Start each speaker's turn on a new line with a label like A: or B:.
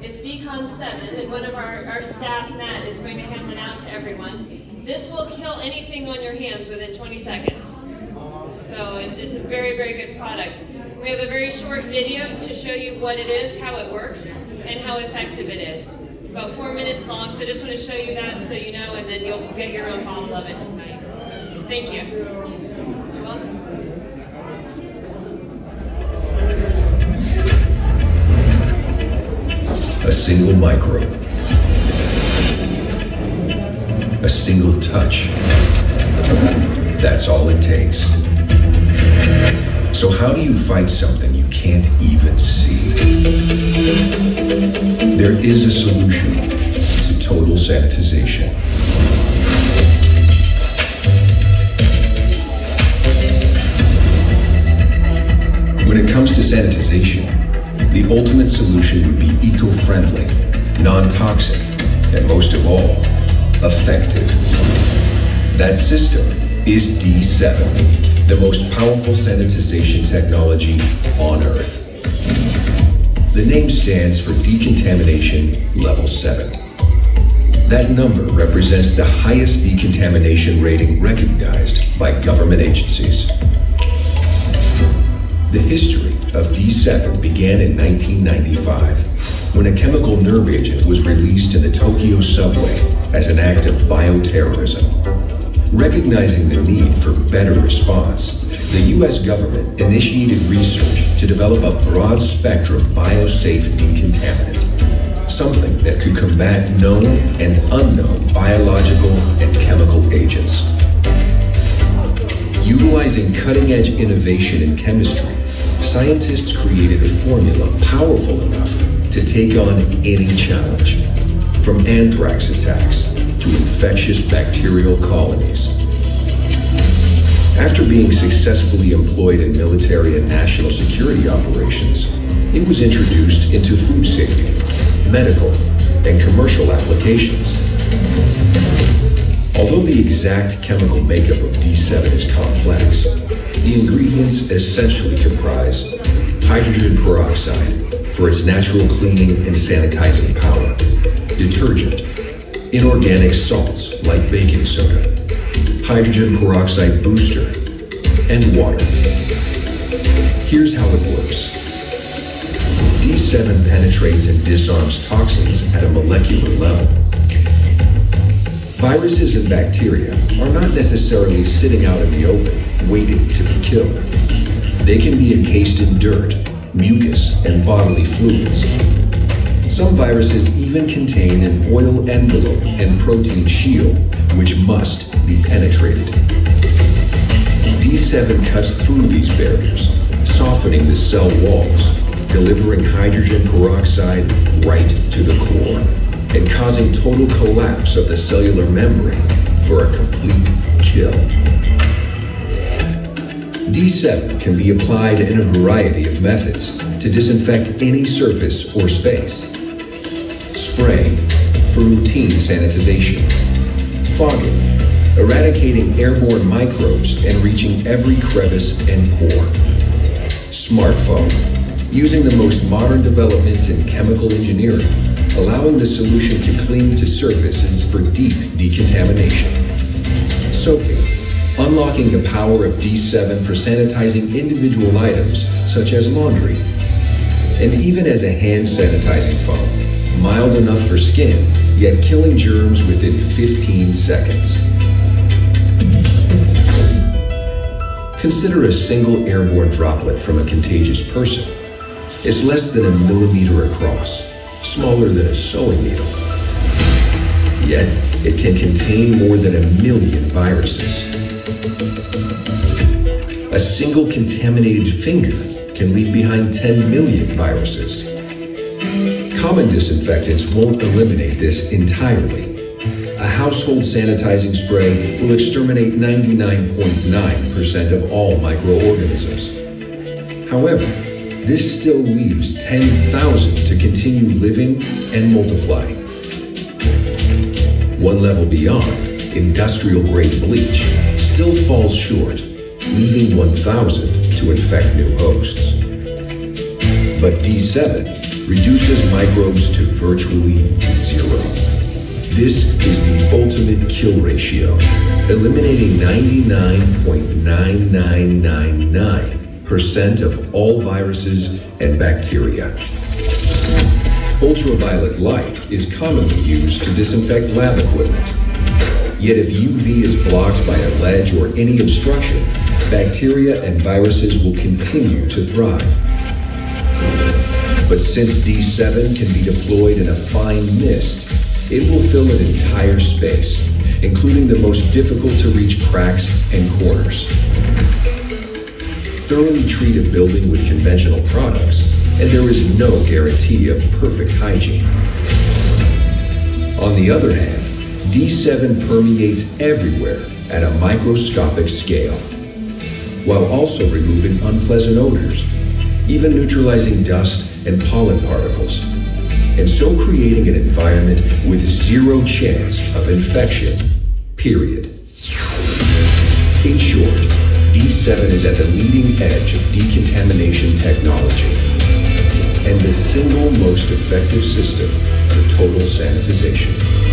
A: It's Decon 7, and one of our, our staff, Matt, is going to hand one out to everyone. This will kill anything on your hands within 20 seconds. So it, it's a very, very good product. We have a very short video to show you what it is, how it works, and how effective it is. It's about four minutes long, so I just want to show you that so you know, and then you'll get your own bottle of it tonight. Thank you.
B: A single micro. A single touch. That's all it takes. So how do you fight something you can't even see? There is a solution to total sanitization. When it comes to sanitization, the ultimate solution would be eco-friendly, non-toxic, and most of all, effective. That system is D7, the most powerful sanitization technology on Earth. The name stands for Decontamination Level 7. That number represents the highest decontamination rating recognized by government agencies. The history of D7 began in 1995 when a chemical nerve agent was released in the Tokyo subway as an act of bioterrorism. Recognizing the need for better response, the US government initiated research to develop a broad spectrum biosafe decontaminant, something that could combat known and unknown biological and chemical agents. Utilizing cutting edge innovation in chemistry, scientists created a formula powerful enough to take on any challenge, from anthrax attacks to infectious bacterial colonies. After being successfully employed in military and national security operations, it was introduced into food safety, medical, and commercial applications. Although the exact chemical makeup of D7 is complex, the ingredients essentially comprise hydrogen peroxide for its natural cleaning and sanitizing power, detergent, inorganic salts like baking soda, hydrogen peroxide booster, and water. Here's how it works. D7 penetrates and disarms toxins at a molecular level. Viruses and bacteria are not necessarily sitting out in the open, waiting to be killed. They can be encased in dirt, mucus, and bodily fluids. Some viruses even contain an oil envelope and protein shield, which must be penetrated. D7 cuts through these barriers, softening the cell walls, delivering hydrogen peroxide right to the core and causing total collapse of the cellular membrane for a complete kill. D7 can be applied in a variety of methods to disinfect any surface or space. Spraying for routine sanitization. Fogging, eradicating airborne microbes and reaching every crevice and pore. Smartphone, using the most modern developments in chemical engineering allowing the solution to cling to surfaces for deep decontamination. Soaking, unlocking the power of D7 for sanitizing individual items such as laundry. And even as a hand sanitizing foam, mild enough for skin, yet killing germs within 15 seconds. Consider a single airborne droplet from a contagious person. It's less than a millimeter across smaller than a sewing needle. Yet, it can contain more than a million viruses. A single contaminated finger can leave behind 10 million viruses. Common disinfectants won't eliminate this entirely. A household sanitizing spray will exterminate 99.9% of all microorganisms. However, this still leaves 10,000 to continue living and multiplying. One level beyond, industrial grade bleach still falls short, leaving 1,000 to infect new hosts. But D7 reduces microbes to virtually zero. This is the ultimate kill ratio, eliminating 99.9999% of all viruses and bacteria. Ultraviolet light is commonly used to disinfect lab equipment. Yet if UV is blocked by a ledge or any obstruction, bacteria and viruses will continue to thrive. But since D7 can be deployed in a fine mist, it will fill an entire space, including the most difficult to reach cracks and corners. Thoroughly treat a building with conventional products, and there is no guarantee of perfect hygiene. On the other hand, D7 permeates everywhere at a microscopic scale, while also removing unpleasant odors, even neutralizing dust and pollen particles, and so creating an environment with zero chance of infection, period. In short, D7 is at the leading edge of decontamination technology and the single most effective system for total sanitization.